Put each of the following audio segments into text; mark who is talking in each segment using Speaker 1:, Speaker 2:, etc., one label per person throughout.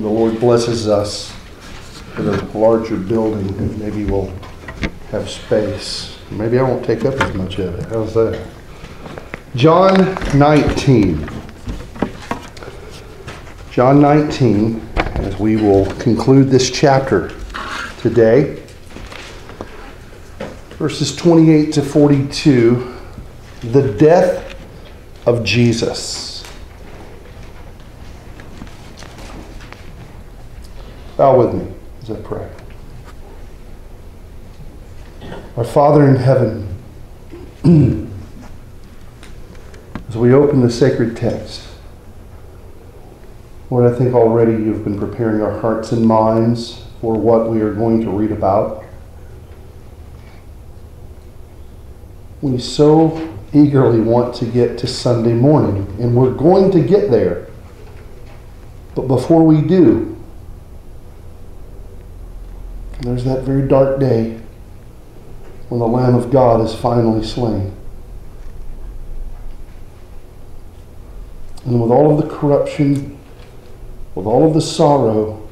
Speaker 1: the Lord blesses us with a larger building, and maybe we'll have space. Maybe I won't take up as much of it. How's that? John 19. John 19, as we will conclude this chapter today. Verses 28 to 42, the death of Jesus. Bow with me as I pray. Our Father in heaven, as we open the sacred text, Lord, I think already you've been preparing our hearts and minds for what we are going to read about. We so eagerly want to get to Sunday morning, and we're going to get there. But before we do, there's that very dark day when the Lamb of God is finally slain. And with all of the corruption, with all of the sorrow,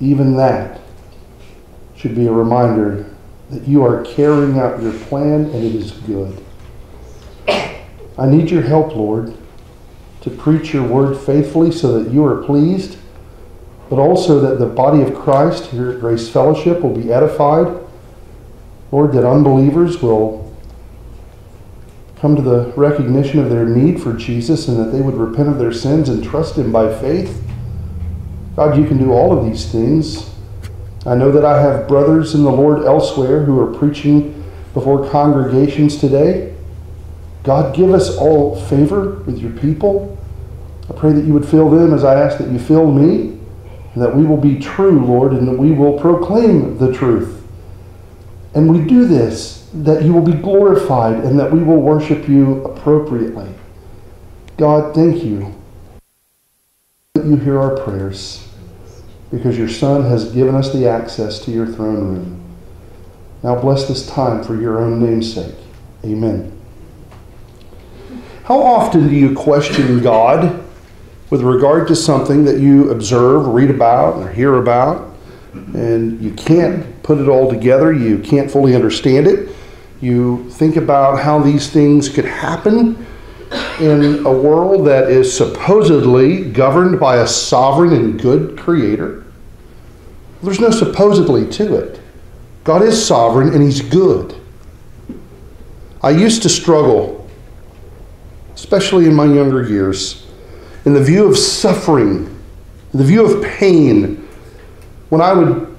Speaker 1: even that should be a reminder that you are carrying out your plan and it is good. I need your help, Lord, to preach your word faithfully so that you are pleased, but also that the body of Christ here at Grace Fellowship will be edified. Lord, that unbelievers will come to the recognition of their need for Jesus and that they would repent of their sins and trust Him by faith. God, you can do all of these things. I know that I have brothers in the Lord elsewhere who are preaching before congregations today. God, give us all favor with your people. I pray that you would fill them as I ask that you fill me, that we will be true, Lord, and that we will proclaim the truth. And we do this that you will be glorified and that we will worship you appropriately. God, thank you that you hear our prayers because your Son has given us the access to your throne room. Now bless this time for your own name's sake. Amen. How often do you question God with regard to something that you observe, read about, or hear about, and you can't put it all together? You can't fully understand it. You think about how these things could happen in a world that is supposedly governed by a sovereign and good creator. There's no supposedly to it. God is sovereign and He's good. I used to struggle especially in my younger years, in the view of suffering, the view of pain, when I would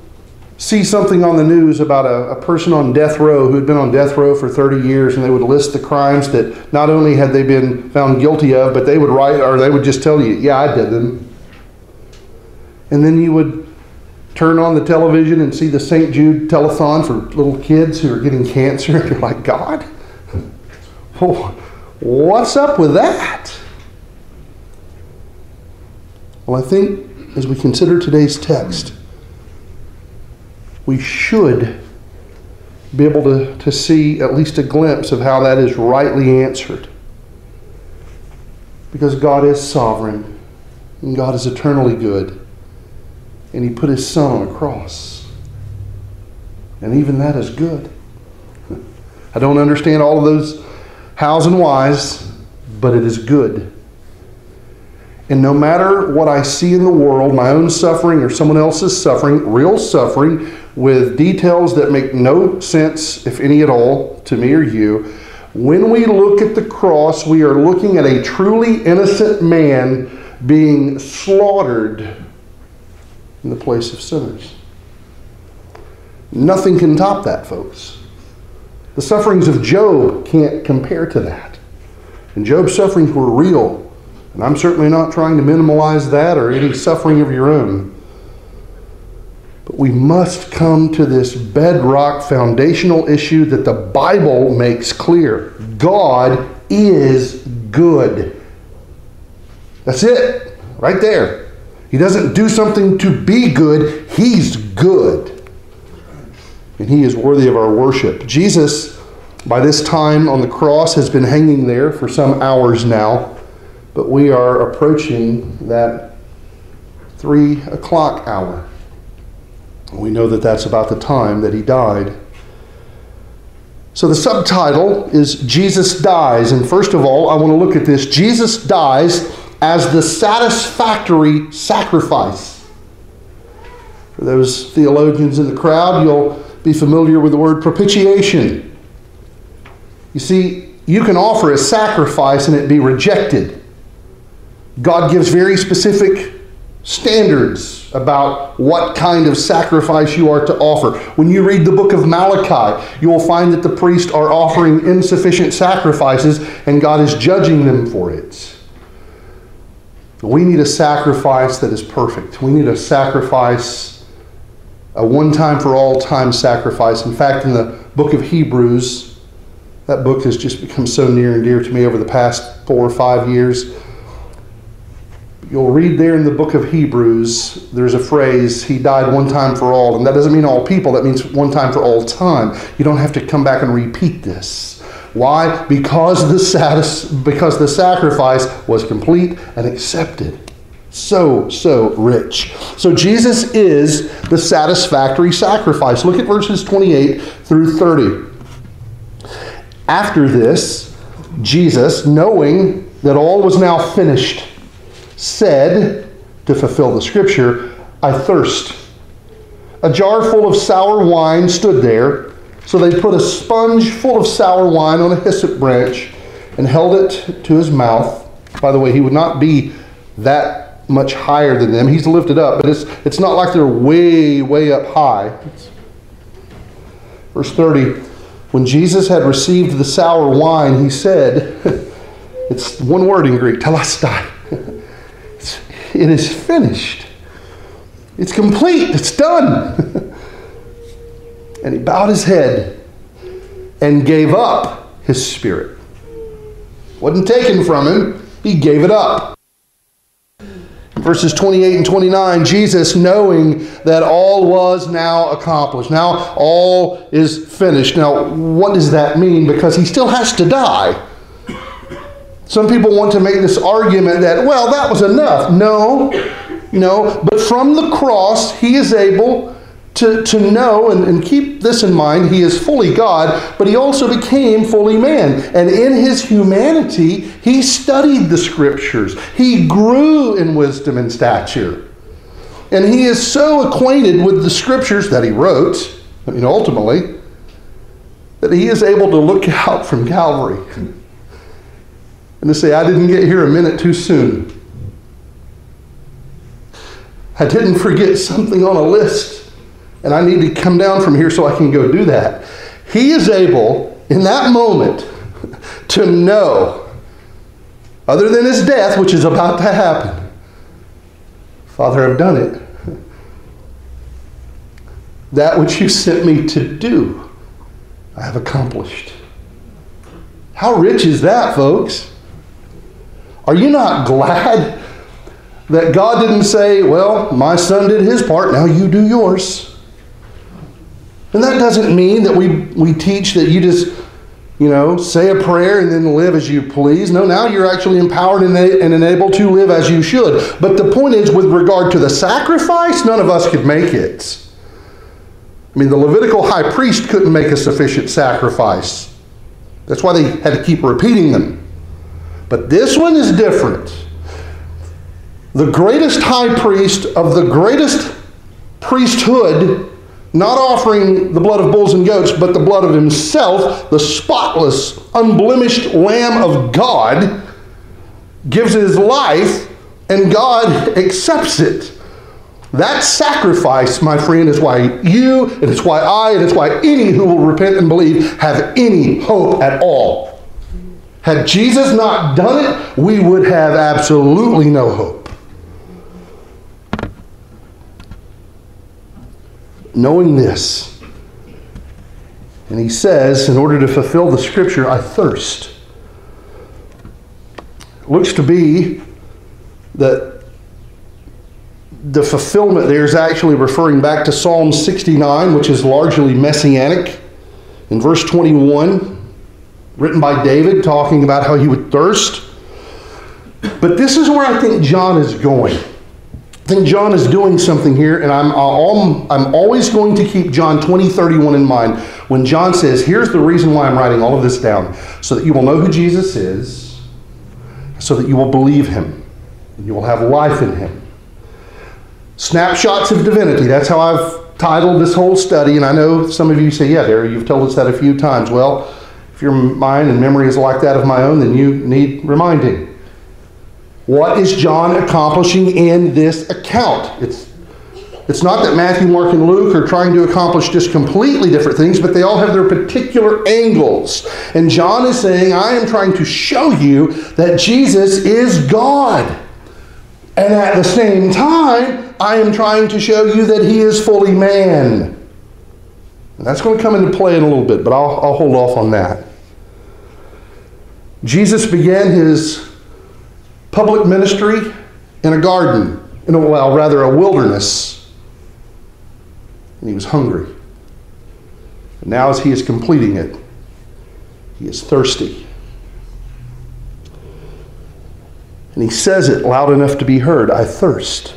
Speaker 1: see something on the news about a, a, person on death row who had been on death row for 30 years and they would list the crimes that not only had they been found guilty of, but they would write or they would just tell you, yeah, I did them. And then you would turn on the television and see the St. Jude telethon for little kids who are getting cancer, and you're like, God? Oh, What's up with that? Well, I think as we consider today's text, we should be able to, to see at least a glimpse of how that is rightly answered. Because God is sovereign, and God is eternally good, and He put His Son on a cross. And even that is good. I don't understand all of those hows and whys, but it is good. And no matter what I see in the world, my own suffering or someone else's suffering, real suffering, with details that make no sense, if any at all, to me or you, when we look at the cross, we are looking at a truly innocent man being slaughtered in the place of sinners. Nothing can top that, folks. The sufferings of Job can't compare to that. And Job's sufferings were real. And I'm certainly not trying to minimize that or any suffering of your own. But we must come to this bedrock foundational issue that the Bible makes clear God is good. That's it, right there. He doesn't do something to be good, He's good and he is worthy of our worship. Jesus, by this time on the cross, has been hanging there for some hours now, but we are approaching that three o'clock hour. We know that that's about the time that he died. So the subtitle is Jesus Dies. And first of all, I want to look at this. Jesus dies as the satisfactory sacrifice. For those theologians in the crowd, you'll be familiar with the word propitiation. You see, you can offer a sacrifice and it be rejected. God gives very specific standards about what kind of sacrifice you are to offer. When you read the book of Malachi, you will find that the priests are offering insufficient sacrifices and God is judging them for it. We need a sacrifice that is perfect. We need a sacrifice, a one time for all time sacrifice. In fact, in the book of Hebrews, that book has just become so near and dear to me over the past four or five years you'll read there in the book of Hebrews, there's a phrase, He died one time for all. And that doesn't mean all people, that means one time for all time. You don't have to come back and repeat this. Why? Because the, satis- because the sacrifice was complete and accepted. So, so rich. So Jesus is the satisfactory sacrifice. Look at verses 28 through 30. After this, Jesus, knowing that all was now finished, said, to fulfill the scripture, I thirst. A jar full of sour wine stood there, so they put a sponge full of sour wine on a hyssop branch and held it to his mouth. By the way, he would not be that much higher than them. He's lifted up, but it's, it's not like they're way, way up high. Verse 30 When Jesus had received the sour wine, he said, It's one word in Greek, tetelestai. It is finished. It's complete. It's done. and he bowed his head and gave up his spirit. Wasn't taken from him, he gave it up. Verses 28 and 29, Jesus, knowing that all was now accomplished, now all is finished. Now, what does that mean? Because he still has to die. Some people want to make this argument that, well, that was enough. No, no. But from the cross, he is able to, to know and, and keep this in mind. He is fully God, but he also became fully man. And in his humanity, he studied the scriptures, he grew in wisdom and stature. And he is so acquainted with the scriptures that he wrote, I mean, ultimately, that he is able to look out from Calvary and to say, I didn't get here a minute too soon. I didn't forget something on a list, and I need to come down from here so I can go do that. He is able, in that moment, to know, other than his death, which is about to happen, Father, I've done it. That which you sent me to do, I have accomplished. How rich is that, folks? Are you not glad that God didn't say, Well, my son did his part, now you do yours? And that doesn't mean that we, we teach that you just, you know, say a prayer and then live as you please. No, now you're actually empowered and, and enabled to live as you should. But the point is, with regard to the sacrifice, none of us could make it. I mean, the Levitical high priest couldn't make a sufficient sacrifice. That's why they had to keep repeating them. But this one is different. The greatest high priest of the greatest priesthood, not offering the blood of bulls and goats, but the blood of himself, the spotless, unblemished Lamb of God, gives his life, and God accepts it. That sacrifice, my friend, is why you, and it's why I, and it's why any who will repent and believe have any hope at all. Had Jesus not done it, we would have absolutely no hope. Knowing this, and he says, in order to fulfill the scripture, I thirst. Looks to be that the fulfillment there is actually referring back to Psalm 69, which is largely messianic. In verse 21, written by David talking about how he would thirst. But this is where I think John is going. I think John is doing something here, and I'm, I'm always going to keep John 20, 31 in mind when John says, Here's the reason why I'm writing all of this down, so that you will know who Jesus is, so that you will believe him, and you will have life in him. Snapshots of divinity, that's how I've titled this whole study, and I know some of you say, Yeah, Derry, you've told us that a few times. Well, if your mind and memory is like that of my own, then you need reminding. What is John accomplishing in this account? It's, it's not that Matthew, Mark, and Luke are trying to accomplish just completely different things, but they all have their particular angles. And John is saying, I am trying to show you that Jesus is God. And at the same time, I am trying to show you that he is fully man. And that's going to come into play in a little bit, but I'll, I'll hold off on that. Jesus began his public ministry in a garden, in a, well, rather a wilderness. And he was hungry. And now, as he is completing it, he is thirsty. And he says it loud enough to be heard I thirst.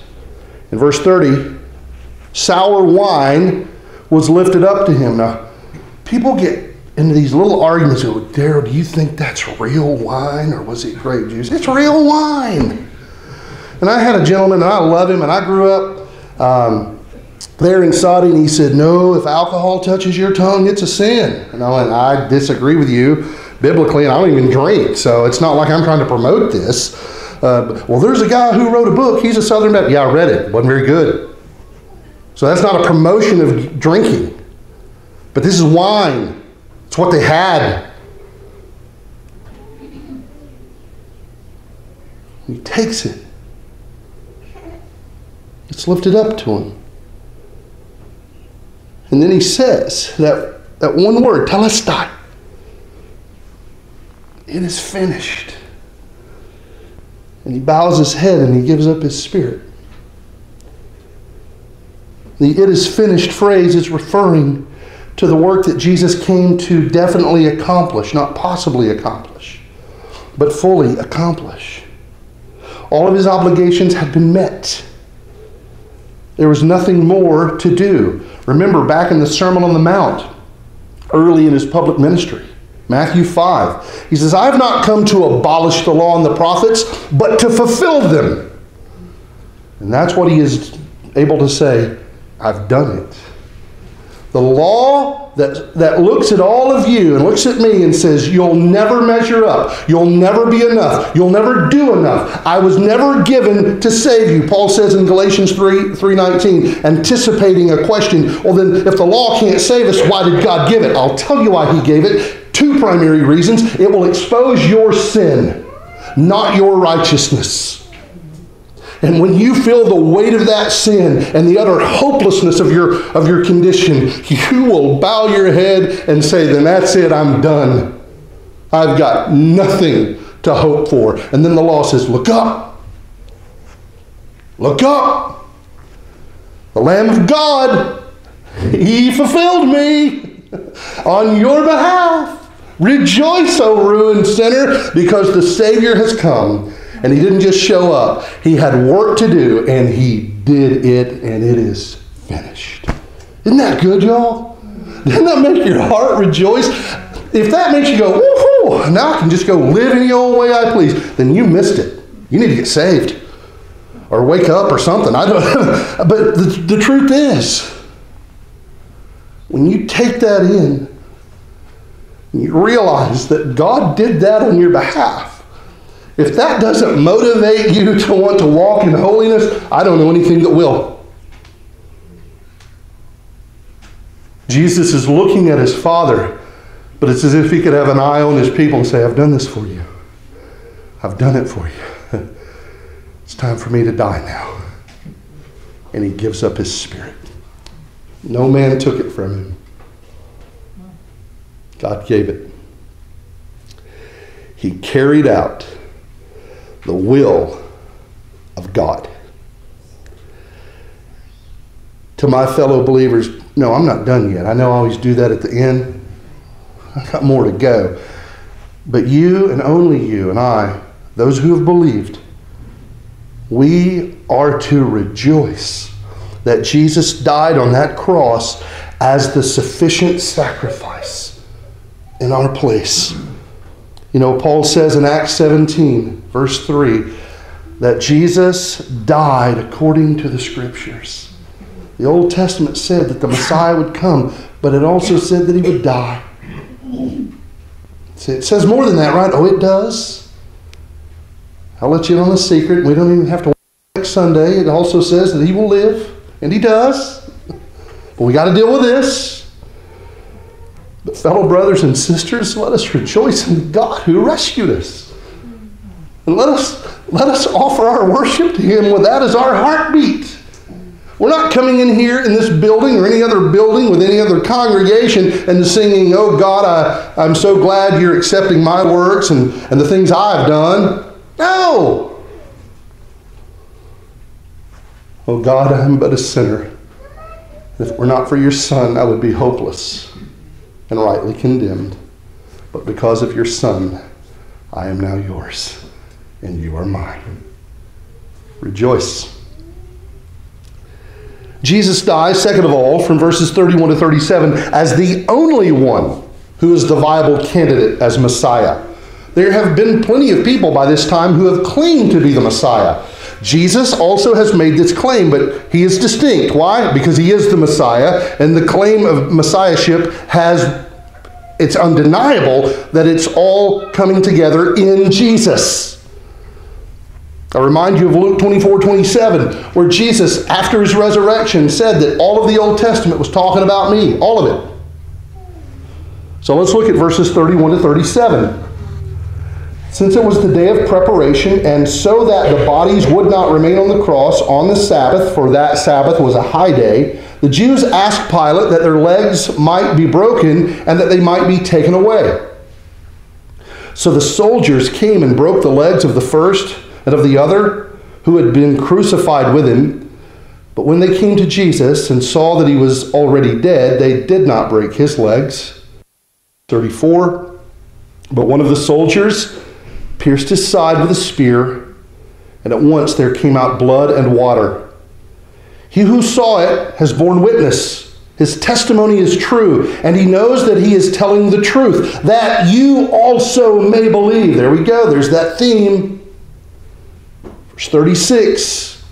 Speaker 1: In verse 30, sour wine was lifted up to him. Now, people get into these little arguments. Go, Darrell, do you think that's real wine or was it grape juice? It's real wine. And I had a gentleman, and I love him, and I grew up um, there in Soddy, and he said, No, if alcohol touches your tongue, it's a sin. And I went, I disagree with you biblically, and I don't even drink, so it's not like I'm trying to promote this. Uh, well, there's a guy who wrote a book. He's a Southern Baptist. Yeah, I read it. wasn't very good. So that's not a promotion of drinking. But this is wine. It's what they had. He takes it. It's lifted up to him. And then he says that, that one word, tetelestai. It is finished. And he bows his head and he gives up his spirit. The it is finished phrase is referring to the work that Jesus came to definitely accomplish, not possibly accomplish, but fully accomplish. All of his obligations had been met. There was nothing more to do. Remember back in the Sermon on the Mount, early in his public ministry, Matthew 5, he says, I have not come to abolish the law and the prophets, but to fulfill them. And that's what he is able to say, I've done it. The law that, that looks at all of you and looks at me and says, You'll never measure up. You'll never be enough. You'll never do enough. I was never given to save you. Paul says in Galatians 3 3.19, anticipating a question. Well, then, if the law can't save us, why did God give it? I'll tell you why He gave it. Two primary reasons. It will expose your sin, not your righteousness. And when you feel the weight of that sin and the utter hopelessness of your, of your condition, you will bow your head and say, Then that's it, I'm done. I've got nothing to hope for. And then the law says, Look up. Look up. The Lamb of God, He fulfilled me on your behalf. Rejoice, O ruined sinner, because the Savior has come and he didn't just show up, he had work to do, and he did it, and it is finished. Isn't that good, y'all? Doesn't that make your heart rejoice? If that makes you go, woohoo, now I can just go live any old way I please, then you missed it. You need to get saved or wake up or something. I don't but the, the truth is, when you take that in, you realize that God did that on your behalf. If that doesn't motivate you to want to walk in holiness, I don't know anything that will. Jesus is looking at his Father, but it's as if he could have an eye on his people and say, I've done this for you. I've done it for you. It's time for me to die now. And he gives up his spirit. No man took it from him, God gave it. He carried out the will of God. To my fellow believers, no, I'm not done yet. I know I always do that at the end. I've got more to go. But you and only you and I, those who have believed, we are to rejoice that Jesus died on that cross as the sufficient sacrifice in our place. You know, Paul says in Acts 17, verse 3, that Jesus died according to the scriptures. The Old Testament said that the Messiah would come, but it also said that he would die. It says more than that, right? Oh, it does. I'll let you in on a secret. We don't even have to wait next Sunday. It also says that he will live, and he does. But we got to deal with this. Fellow brothers and sisters, let us rejoice in God who rescued us. And let us, let us offer our worship to Him with that as our heartbeat. We're not coming in here in this building or any other building with any other congregation and singing, Oh God, I, I'm so glad you're accepting my works and, and the things I've done. No! Oh God, I'm but a sinner. If it were not for your Son, I would be hopeless and rightly condemned. But because of your Son, I am now yours, and you are mine. Rejoice. Jesus dies, second of all, from verses 31 to 37, as the only one who is the viable candidate as Messiah. There have been plenty of people by this time who have claimed to be the Messiah. Jesus also has made this claim, but he is distinct. Why? Because he is the Messiah, and the claim of messiahship has it's undeniable that it's all coming together in Jesus. I remind you of Luke 24 27, where Jesus, after his resurrection, said that all of the Old Testament was talking about me, all of it. So let's look at verses 31 to 37. Since it was the day of preparation, and so that the bodies would not remain on the cross on the Sabbath, for that Sabbath was a high day, the Jews asked Pilate that their legs might be broken and that they might be taken away. So the soldiers came and broke the legs of the first and of the other who had been crucified with him. But when they came to Jesus and saw that he was already dead, they did not break his legs. 34. But one of the soldiers, pierced his side with a spear, and at once there came out blood and water. He who saw it has borne witness. His testimony is true, and he knows that he is telling the truth, that you also may believe. There we go, there's that theme. Verse 36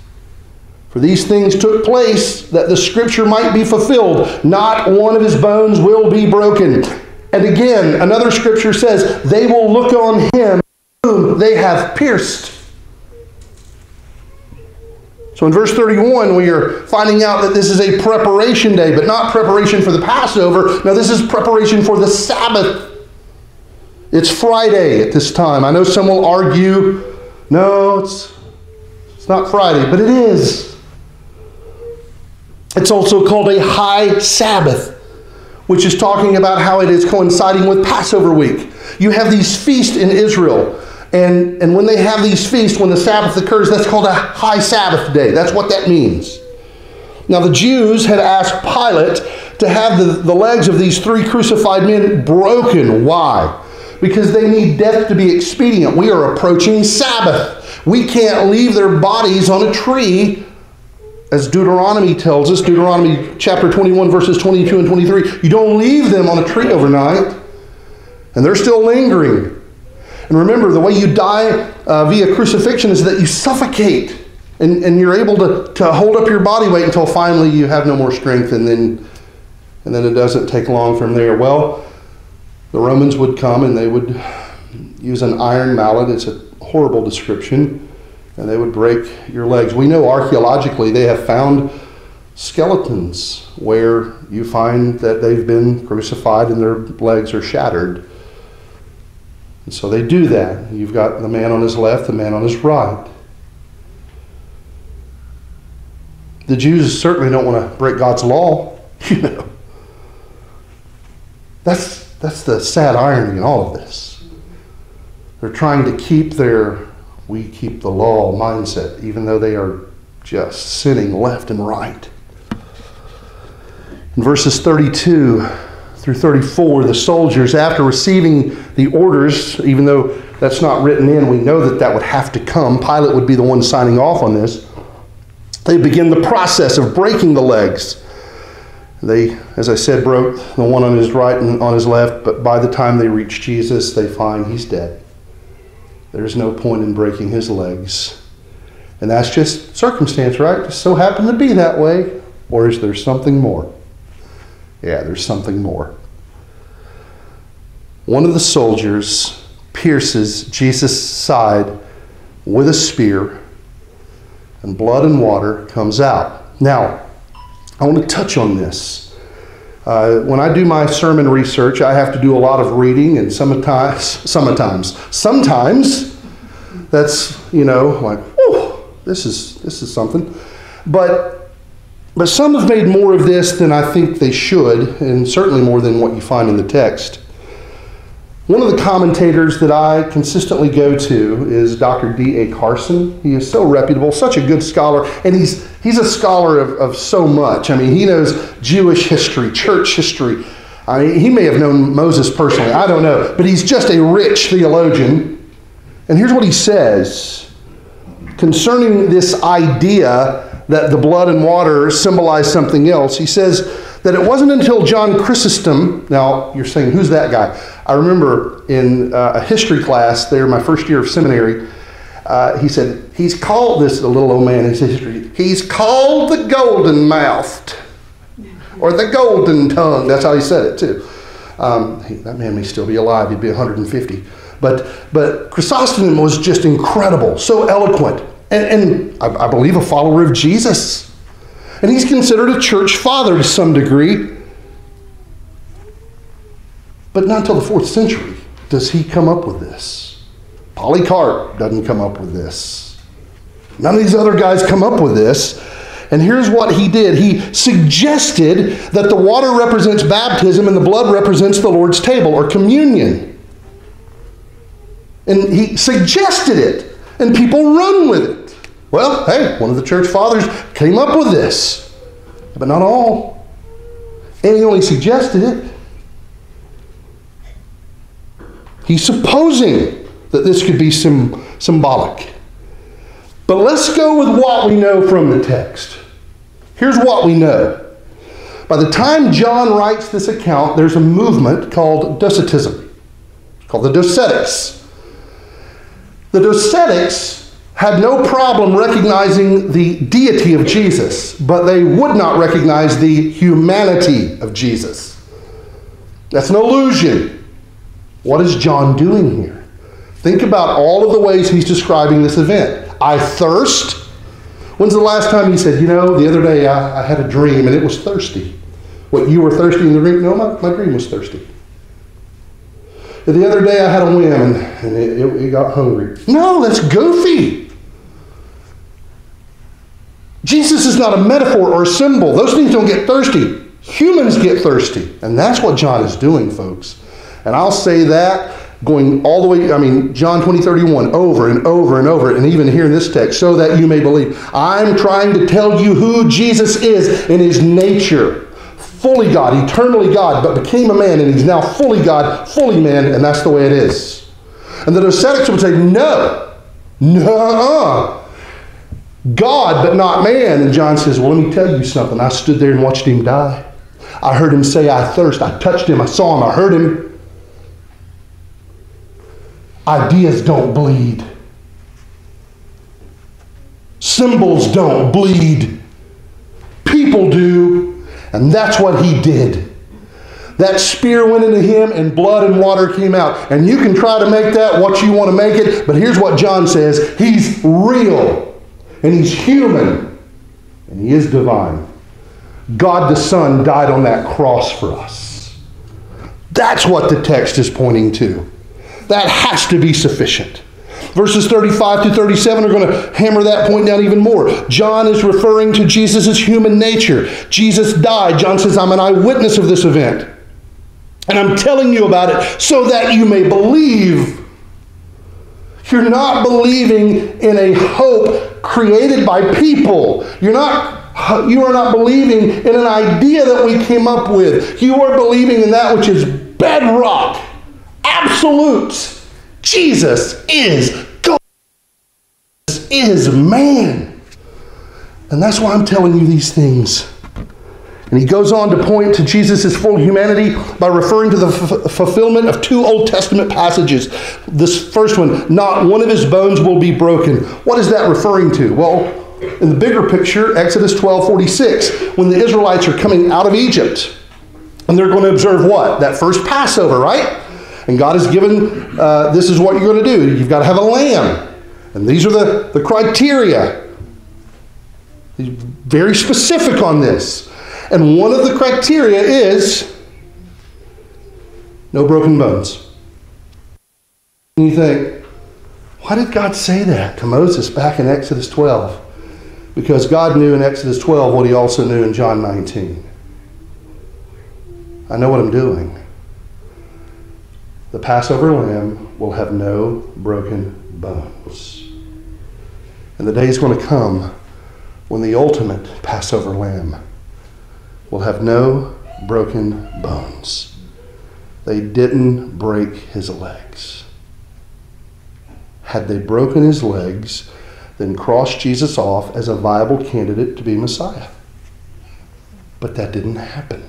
Speaker 1: For these things took place that the scripture might be fulfilled. Not one of his bones will be broken. And again, another scripture says, They will look on him whom they have pierced. So in verse 31, we are finding out that this is a preparation day, but not preparation for the Passover. Now, this is preparation for the Sabbath. It's Friday at this time. I know some will argue, no, it's, it's not Friday, but it is. It's also called a high Sabbath, which is talking about how it is coinciding with Passover week. You have these feasts in Israel and, and when they have these feasts, when the Sabbath occurs, that's called a high Sabbath day. That's what that means. Now, the Jews had asked Pilate to have the, the legs of these three crucified men broken. Why? Because they need death to be expedient. We are approaching Sabbath. We can't leave their bodies on a tree, as Deuteronomy tells us, Deuteronomy chapter 21, verses 22 and 23. You don't leave them on a tree overnight, and they're still lingering. And remember, the way you die uh, via crucifixion is that you suffocate and, and you're able to, to hold up your body weight until finally you have no more strength and then, and then it doesn't take long from there. Well, the Romans would come and they would use an iron mallet. It's a horrible description. And they would break your legs. We know archaeologically they have found skeletons where you find that they've been crucified and their legs are shattered. And so they do that. You've got the man on his left, the man on his right. The Jews certainly don't want to break God's law, you know. That's, that's the sad irony in all of this. They're trying to keep their we keep the law mindset, even though they are just sinning left and right. In verses 32 through 34, the soldiers, after receiving the orders, even though that's not written in, we know that that would have to come. Pilate would be the one signing off on this. They begin the process of breaking the legs. They, as I said, broke the one on his right and on his left, but by the time they reach Jesus, they find he's dead. There's no point in breaking his legs. And that's just circumstance, right? Just so happened to be that way. Or is there something more? Yeah, there's something more. One of the soldiers pierces Jesus' side with a spear, and blood and water comes out. Now, I want to touch on this. Uh, when I do my sermon research, I have to do a lot of reading, and sometimes, sometimes, sometimes, that's you know like, oh, this is this is something. But but some have made more of this than I think they should, and certainly more than what you find in the text. One of the commentators that I consistently go to is Dr. D.A. Carson. He is so reputable, such a good scholar, and he's, he's a scholar of, of so much. I mean, he knows Jewish history, church history. I mean, he may have known Moses personally, I don't know, but he's just a rich theologian. And here's what he says concerning this idea that the blood and water symbolize something else. He says, that it wasn't until John Chrysostom, now you're saying, who's that guy? I remember in uh, a history class there, my first year of seminary, uh, he said, he's called this, little old man in history, he's called the golden mouthed or the golden tongue. That's how he said it too. Um, he, that man may still be alive, he'd be 150. But, but Chrysostom was just incredible, so eloquent, and, and I, I believe a follower of Jesus. And he's considered a church father to some degree. But not until the fourth century does he come up with this. Polycarp doesn't come up with this. None of these other guys come up with this. And here's what he did he suggested that the water represents baptism and the blood represents the Lord's table or communion. And he suggested it, and people run with it. Well, hey, one of the church fathers came up with this, but not all. And he only suggested it. He's supposing that this could be some symbolic. But let's go with what we know from the text. Here's what we know. By the time John writes this account, there's a movement called Docetism, called the Docetics. The Docetics had no problem recognizing the deity of Jesus, but they would not recognize the humanity of Jesus. That's an illusion. What is John doing here? Think about all of the ways he's describing this event. I thirst. When's the last time he said, you know, the other day I, I had a dream and it was thirsty? What, you were thirsty in the dream? No, my, my dream was thirsty. The other day I had a whim and, it, it, it got hungry. No, that's goofy. Jesus is not a metaphor or a symbol. Those things don't get thirsty. Humans get thirsty. And that's what John is doing, folks. And I'll say that going all the way, I mean, John 20, 31, over and over and over, and even here in this text, so that you may believe. I'm trying to tell you who Jesus is in his nature. Fully God, eternally God, but became a man, and he's now fully God, fully man, and that's the way it is. And the Docetics would say, no, no, God, but not man. And John says, Well, let me tell you something. I stood there and watched him die. I heard him say, I thirst. I touched him. I saw him. I heard him. Ideas don't bleed. Symbols don't bleed. People do. And that's what he did. That spear went into him and blood and water came out. And you can try to make that what you want to make it, but here's what John says He's real and he's human, and he is divine. God the Son died on that cross for us. That's what the text is pointing to. That has to be sufficient. Verses 35 to 37 are going to hammer that point down even more. John is referring to Jesus' human nature. Jesus died. John says, I'm an eyewitness of this event. And I'm telling you about it so that you may believe. You're not believing in a hope created by people. You're not you are not believing in an idea that we came up with. You are believing in that which is bedrock, absolute. Jesus is God. Jesus is man. And that's why I'm telling you these things. And he goes on to point to Jesus' full humanity by referring to the f- fulfillment of two Old Testament passages. This first one, not one of his bones will be broken. What is that referring to? Well, in the bigger picture, Exodus 12 46, when the Israelites are coming out of Egypt, and they're going to observe what? That first Passover, right? And God has given, uh, this is what you're going to do. You've got to have a lamb. And these are the, the criteria. He's very specific on this. And one of the criteria is no broken bones. And you think, why did God say that to Moses back in Exodus 12? Because God knew in Exodus 12 what he also knew in John 19. I know what I'm doing. The Passover lamb will have no broken bones. And the day is going to come when the ultimate Passover lamb will have no broken bones. They didn't break his legs. Had they broken his legs, then crossed Jesus off as a viable candidate to be Messiah. But that didn't happen.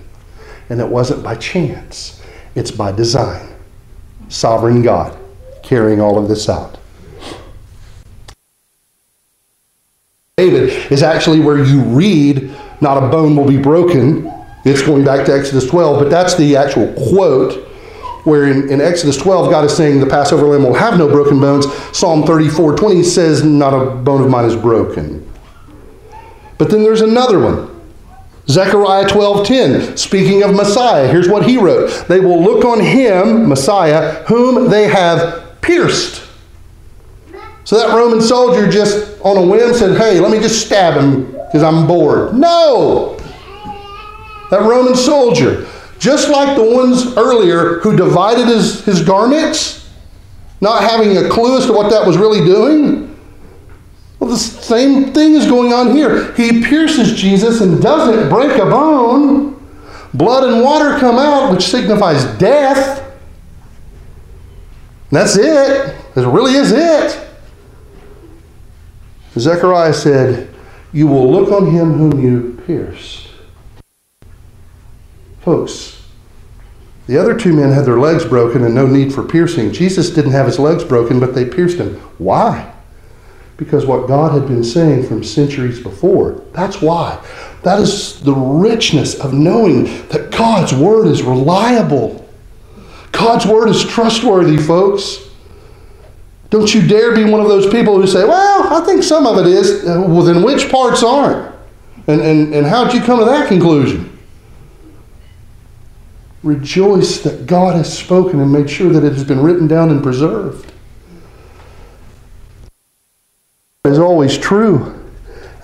Speaker 1: And it wasn't by chance, it's by design. Sovereign God carrying all of this out. David is actually where you read, not a bone will be broken. It's going back to Exodus 12, but that's the actual quote where in, in, Exodus 12, God is saying the Passover lamb will have no broken bones. Psalm 34 20 says, Not a bone of mine is broken. But then there's another one. Zechariah 12 10, speaking of Messiah, here's what he wrote They will look on him, Messiah, whom they have pierced. So that Roman soldier just on a whim said, Hey, let me just stab him because I'm bored. No! That Roman soldier, just like the ones earlier who divided his, his garments, not having a clue as to what that was really doing. Well, the same thing is going on here. He pierces Jesus and doesn't break a bone. Blood and water come out, which signifies death. And that's it. It really is it. Zechariah said, You will look on him whom you pierced. Folks, the other two men had their legs broken and no need for piercing. Jesus didn't have his legs broken, but they pierced him. Why? Because what God had been saying from centuries before. That's why. That is the richness of knowing that God's word is reliable. God's word is trustworthy, folks. Don't you dare be one of those people who say, well, I think some of it is. Uh, well, then which parts aren't? And, and, and how'd you come to that conclusion? Rejoice that God has spoken and made sure that it has been written down and preserved. Is always true.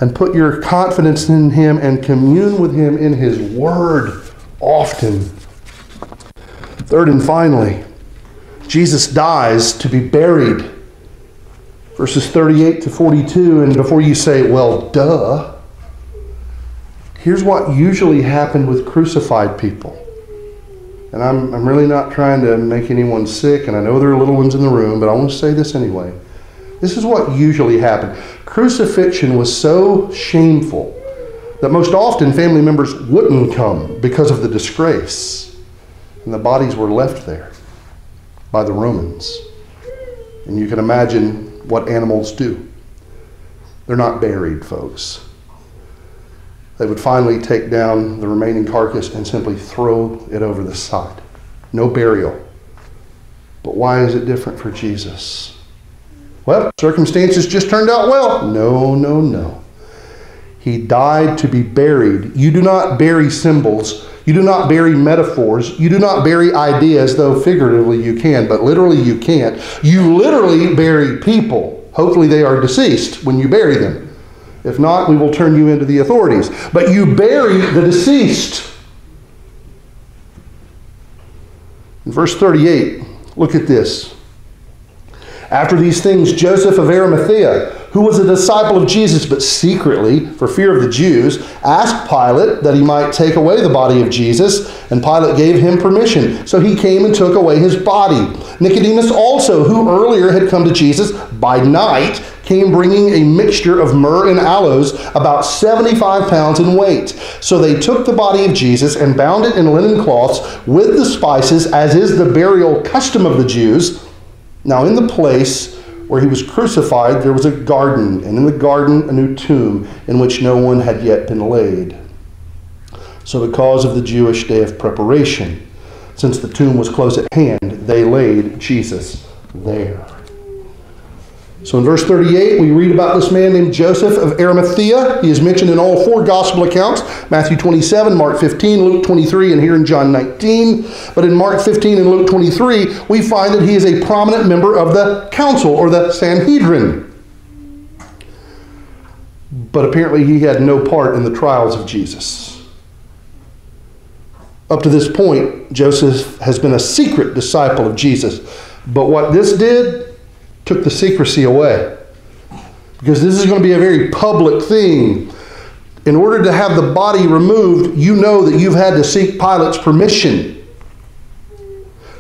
Speaker 1: And put your confidence in Him and commune with Him in His Word often. Third and finally, Jesus dies to be buried verses 38 to 42. And before you say, well, duh, here's what usually happened with crucified people. And I'm, I'm really not trying to make anyone sick, and I know there are little ones in the room, but I want to say this anyway. This is what usually happened. Crucifixion was so shameful that most often family members wouldn't come because of the disgrace. And the bodies were left there by the Romans. And you can imagine what animals do. They're not buried, folks. They would finally take down the remaining carcass and simply throw it over the side. No burial. But why is it different for Jesus? Well, circumstances just turned out well. No, no, no. He died to be buried. You do not bury symbols. You do not bury metaphors. You do not bury ideas, though figuratively you can, but literally you can't. You literally bury people. Hopefully, they are deceased when you bury them. If not, we will turn you into the authorities. But you bury the deceased. In verse 38, look at this. After these things, Joseph of Arimathea, who was a disciple of Jesus, but secretly, for fear of the Jews, asked Pilate that he might take away the body of Jesus, and Pilate gave him permission. So he came and took away his body. Nicodemus also, who earlier had come to Jesus by night, came bringing a mixture of myrrh and aloes, about 75 pounds in weight. So they took the body of Jesus and bound it in linen cloths with the spices, as is the burial custom of the Jews. Now, in the place where he was crucified, there was a garden, and in the garden, a new tomb in which no one had yet been laid. So, because of the Jewish day of preparation, since the tomb was close at hand, they laid Jesus there. So in verse 38, we read about this man named Joseph of Arimathea. He is mentioned in all four gospel accounts Matthew 27, Mark 15, Luke 23, and here in John 19. But in Mark 15 and Luke 23, we find that he is a prominent member of the council or the Sanhedrin. But apparently, he had no part in the trials of Jesus. Up to this point, Joseph has been a secret disciple of Jesus. But what this did took the secrecy away. Because this is going to be a very public thing. In order to have the body removed, you know that you've had to seek Pilate's permission.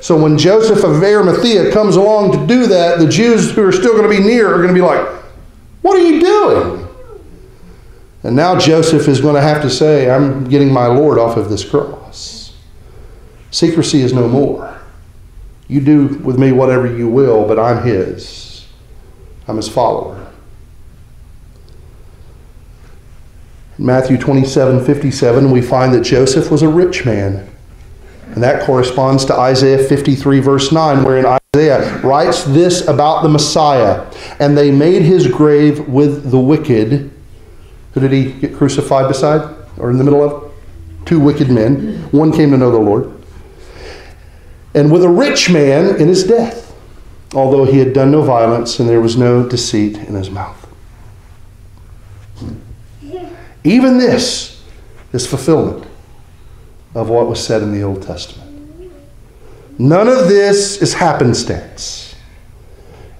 Speaker 1: So when Joseph of Arimathea comes along to do that, the Jews who are still going to be near are going to be like, What are you doing? And now Joseph is going to have to say, I'm getting my Lord off of this cross. Secrecy is no more. You do with me whatever you will, but I'm his. I'm his follower. In Matthew 27 57, we find that Joseph was a rich man. And that corresponds to Isaiah 53, verse 9, wherein Isaiah writes this about the Messiah. And they made his grave with the wicked. Who did he get crucified beside or in the middle of? Two wicked men. One came to know the Lord and with a rich man in his death, although he had done no violence and there was no deceit in his mouth. Even this is fulfillment of what was said in the Old Testament. None of this is happenstance.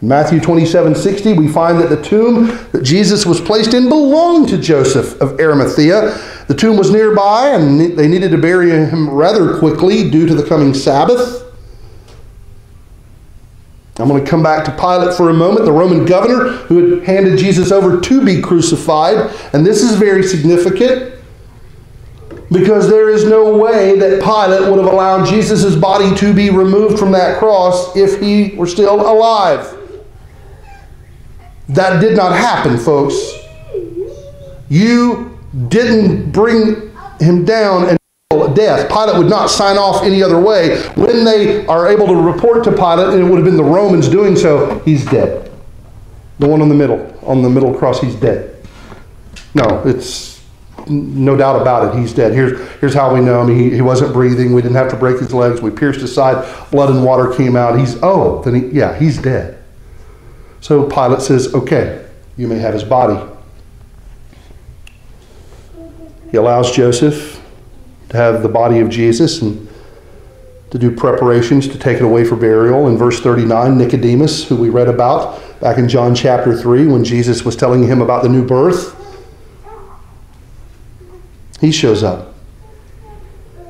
Speaker 1: In Matthew 27 60, we find that the tomb that Jesus was placed in belonged to Joseph of Arimathea. The tomb was nearby, and they needed to bury him rather quickly due to the coming Sabbath. I'm going to come back to Pilate for a moment, the Roman governor who had handed Jesus over to be crucified. And this is very significant because there is no way that Pilate would have allowed Jesus' body to be removed from that cross if he were still alive. That did not happen, folks. You didn't bring him down and death. Pilate would not sign off any other way. When they are able to report to Pilate, and it would have been the Romans doing so, he's dead. The one on the middle, on the middle cross, he's dead. No, it's no doubt about it. He's dead. Here's, here's how we know. Mean, he, he wasn't breathing. We didn't have to break his legs. We pierced his side. Blood and water came out. He's, oh, then he, yeah, he's dead. So Pilate says, okay, you may have his body. He allows Joseph to have the body of Jesus and to do preparations to take it away for burial. In verse 39, Nicodemus, who we read about back in John chapter 3 when Jesus was telling him about the new birth, he shows up.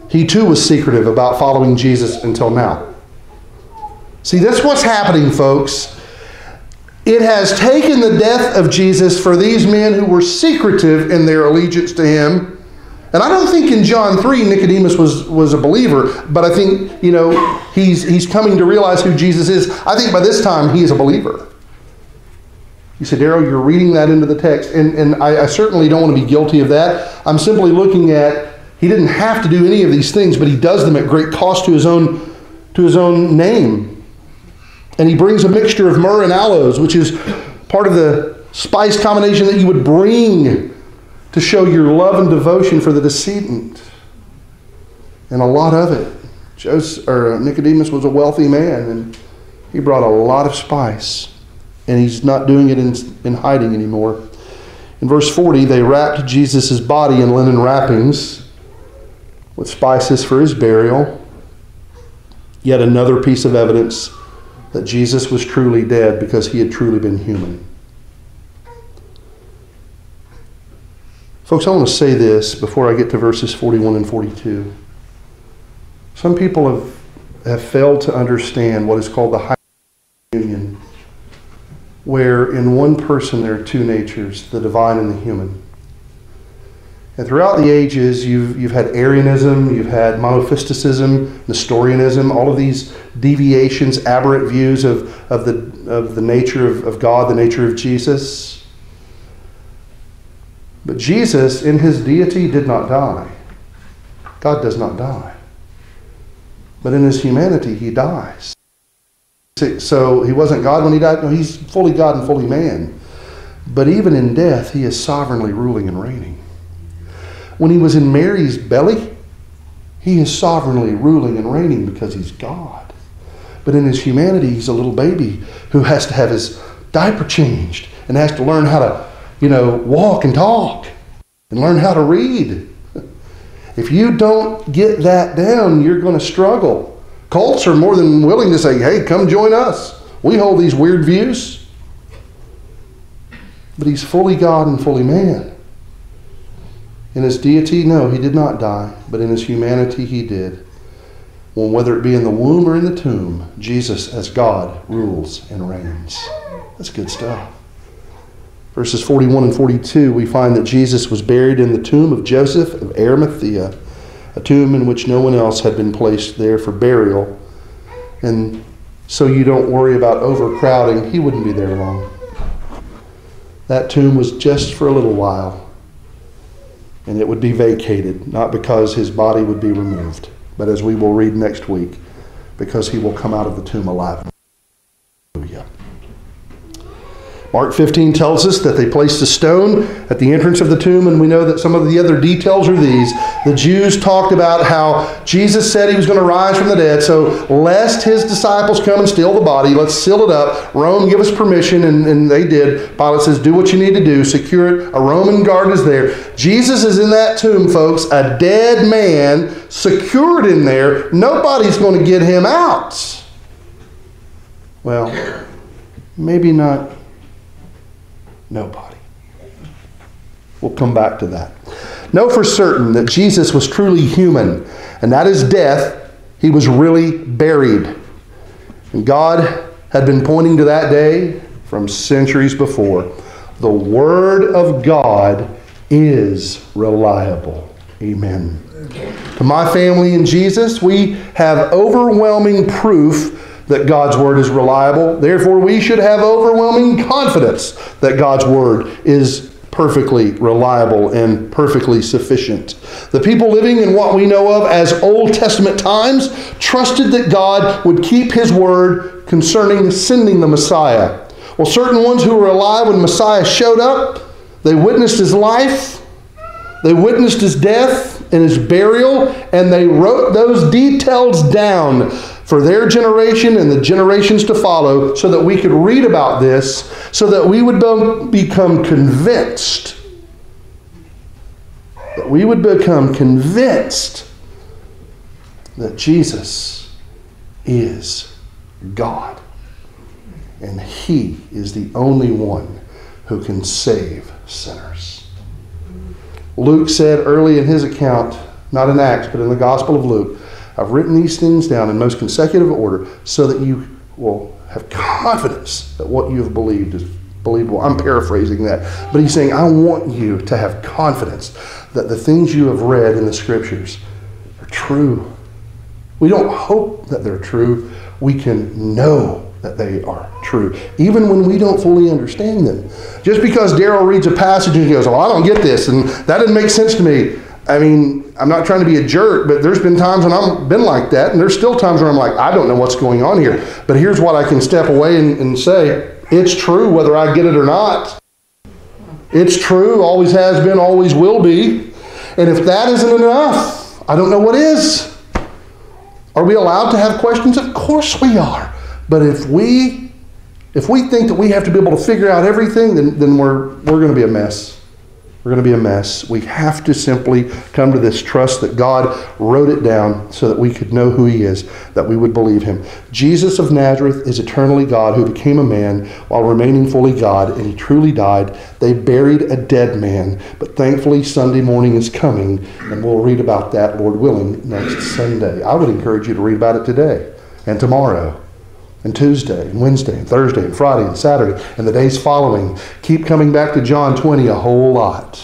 Speaker 1: He too was secretive about following Jesus until now. See, that's what's happening, folks. It has taken the death of Jesus for these men who were secretive in their allegiance to him and I don't think in John 3 Nicodemus was, was a believer, but I think, you know, he's, he's coming to realize who Jesus is. I think by this time he is a believer. You said, Darrell, you're reading that into the text, and, and I, I certainly don't want to be guilty of that. I'm simply looking at he didn't have to do any of these things, but he does them at great cost to his own to his own name. And he brings a mixture of myrrh and aloes, which is part of the spice combination that you would bring to show your love and devotion for the decedent. And a lot of it. Joseph, or uh, Nicodemus was a wealthy man, and he brought a lot of spice. And he's not doing it in, in hiding anymore. In verse 40, they wrapped Jesus' body in linen wrappings with spices for his burial. Yet another piece of evidence that Jesus was truly dead because he had truly been human. Folks, I want to say this before I get to verses 41 and 42. Some people have, have failed to understand what is called the hypostatic union, where in one person there are two natures, the divine and the human. And throughout the ages, you've, you've had Arianism, you've had monophysitism, Nestorianism, all of these deviations, aberrant views of, of, the, of the nature of, of God, the nature of Jesus. But Jesus, in his deity, did not die. God does not die. But in his humanity, he dies. So he wasn't God when he died? No, he's fully God and fully man. But even in death, he is sovereignly ruling and reigning. When he was in Mary's belly, he is sovereignly ruling and reigning because he's God. But in his humanity, he's a little baby who has to have his diaper changed and has to learn how to, you know, walk and talk and learn how to read. If you don't get that down, you're going to struggle. Cults are more than willing to say, hey, come join us. We hold these weird views. But he's fully God and fully man. In his deity, no, he did not die, but in his humanity, he did. Well, whether it be in the womb or in the tomb, Jesus, as God, rules and reigns. That's good stuff. Verses 41 and 42, we find that Jesus was buried in the tomb of Joseph of Arimathea, a tomb in which no one else had been placed there for burial. And so you don't worry about overcrowding, he wouldn't be there long. That tomb was just for a little while and it would be vacated, not because his body would be removed, but as we will read next week, because he will come out of the tomb alive. Mark 15 tells us that they placed a stone at the entrance of the tomb, and we know that some of the other details are these. The Jews talked about how Jesus said he was going to rise from the dead, so lest his disciples come and steal the body, let's seal it up. Rome give us permission, and, and they did. Pilate says, Do what you need to do, secure it. A Roman guard is there. Jesus is in that tomb, folks, a dead man, secured in there. Nobody's going to get him out. Well, maybe not Nobody. We'll come back to that. Know for certain that Jesus was truly human, and at his death, he was really buried. And God had been pointing to that day from centuries before. The Word of God is reliable. Amen. To my family in Jesus, we have overwhelming proof that God's word is reliable. Therefore, we should have overwhelming confidence that God's word is perfectly reliable and perfectly sufficient. The people living in what we know of as Old Testament times trusted that God would keep his word concerning sending the Messiah. Well, certain ones who were alive when Messiah showed up, they witnessed his life, they witnessed his death and his burial, and they wrote those details down for their generation and the generations to follow so that we could read about this, so that we would become convinced. That we would become convinced that Jesus is God. And He is the only one who can save sinners. Luke said early in his account, not in Acts, but in the Gospel of Luke, I've written these things down in most consecutive order so that you will have confidence that what you have believed is believable. I'm paraphrasing that. But he's saying, I want you to have confidence that the things you have read in the scriptures are true. We don't hope that they're true, we can know that they are true, even when we don't fully understand them. Just because Darrell reads a passage and he goes, Oh, I don't get this, and that didn't make sense to me. I mean, I'm not trying to be a jerk, but there's been times when I've been like that, and there's still times where I'm like, I don't know what's going on here. But here's what I can step away and, and say it's true whether I get it or not. It's true, always has been, always will be. And if that isn't enough, I don't know what is. Are we allowed to have questions? Of course we are. But if we if we think that we have to be able to figure out everything, then, then we're, we're going to be a mess. We're going to be a mess. We have to simply come to this trust that God wrote it down so that we could know who He is, that we would believe Him. Jesus of Nazareth is eternally God who became a man while remaining fully God, and He truly died. They buried a dead man, but thankfully Sunday morning is coming, and we'll read about that, Lord willing, next Sunday. I would encourage you to read about it today and tomorrow and Tuesday and Wednesday and Thursday and Friday and Saturday and the days following. Keep coming back to John 20 a whole lot.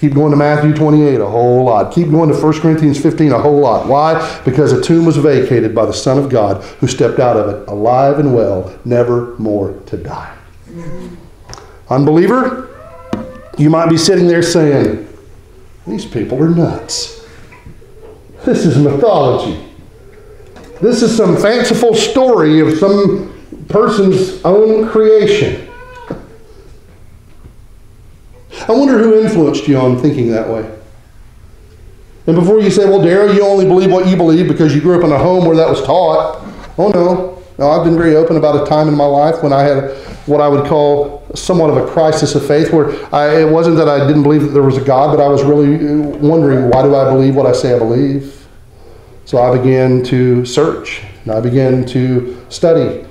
Speaker 1: Keep going to Matthew 28 a whole lot. Keep going to 1 Corinthians 15 a whole lot. Why? Because a tomb was vacated by the Son of God who stepped out of it alive and well, never more to die. Unbeliever, you might be sitting there saying, These people are nuts. This is mythology. This is some fanciful story of some person's own creation. I wonder who influenced you on thinking that way. And before you say, well, Darrell, you only believe what you believe because you grew up in a home where that was taught. Oh, no. No, I've been very open about a time in my life when I had what I would call somewhat of a crisis of faith, where I, it wasn't that I didn't believe that there was a God, but I was really wondering, why do I believe what I say I believe? So I began to search and I began to study.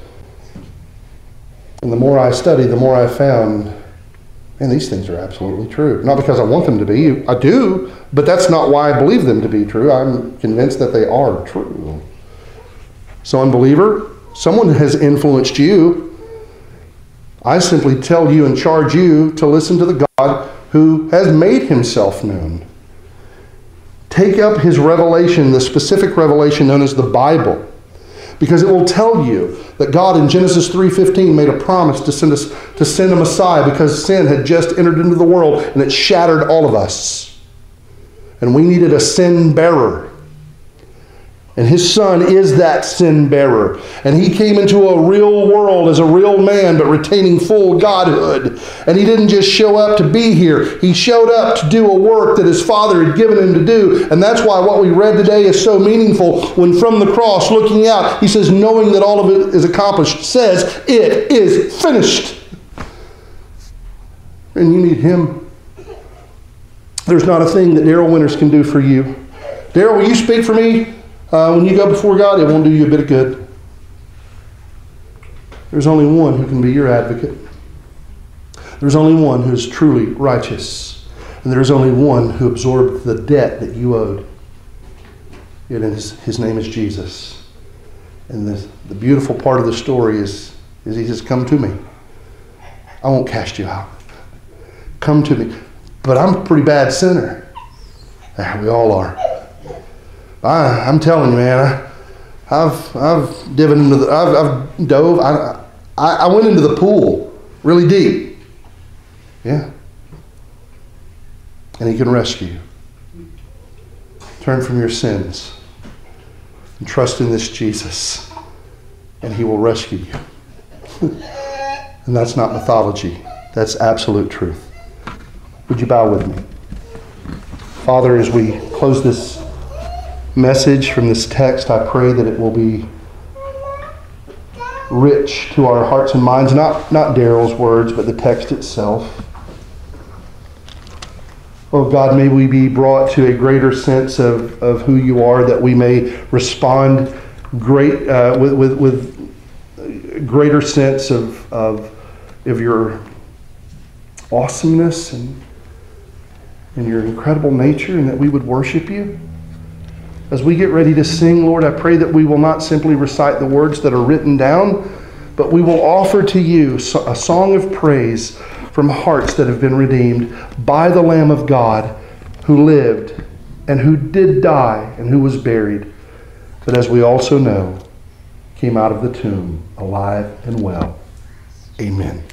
Speaker 1: And the more I studied, the more I found, and these things are absolutely true. Not because I want them to be, I do, but that's not why I believe them to be true. I'm convinced that they are true. So, unbeliever, someone has influenced you. I simply tell you and charge you to listen to the God who has made himself known take up his revelation, the specific revelation known as the Bible, because it will tell you that God in Genesis 3:15 made a promise to send us to send a Messiah because sin had just entered into the world and it shattered all of us. And we needed a sin bearer. And his son is that sin bearer. And he came into a real world as a real man, but retaining full godhood. And he didn't just show up to be here, he showed up to do a work that his father had given him to do. And that's why what we read today is so meaningful. When from the cross, looking out, he says, knowing that all of it is accomplished, says, It is finished. And you need him. There's not a thing that Darrell Winters can do for you. Darrell, will you speak for me? Uh, when you go before God, it won't do you a bit of good. There's only one who can be your advocate. There's only one who is truly righteous. And there's only one who absorbed the debt that you owed. And his, his name is Jesus. And the, the beautiful part of the story is, is he says, Come to me. I won't cast you out. Come to me. But I'm a pretty bad sinner. Ah, we all are. I, am telling you, man, I, have I've into the, I've, I've dove, I, I, I went into the pool really deep. Yeah. And He can rescue you. Turn from your sins and trust in this Jesus, and He will rescue you. and that's not mythology, that's absolute truth. Would you bow with me? Father, as we close this message from this text, I pray that it will be rich to our hearts and minds, not, not Darrell's words, but the text itself. Oh God, may we be brought to a greater sense of, of who you are, that we may respond great uh, with, with, with greater sense of, of, of your awesomeness and, and your incredible nature, and that we would worship you. As we get ready to sing, Lord, I pray that we will not simply recite the words that are written down, but we will offer to you a song of praise from hearts that have been redeemed by the Lamb of God who lived and who did die and who was buried, but as we also know, came out of the tomb alive and well. Amen.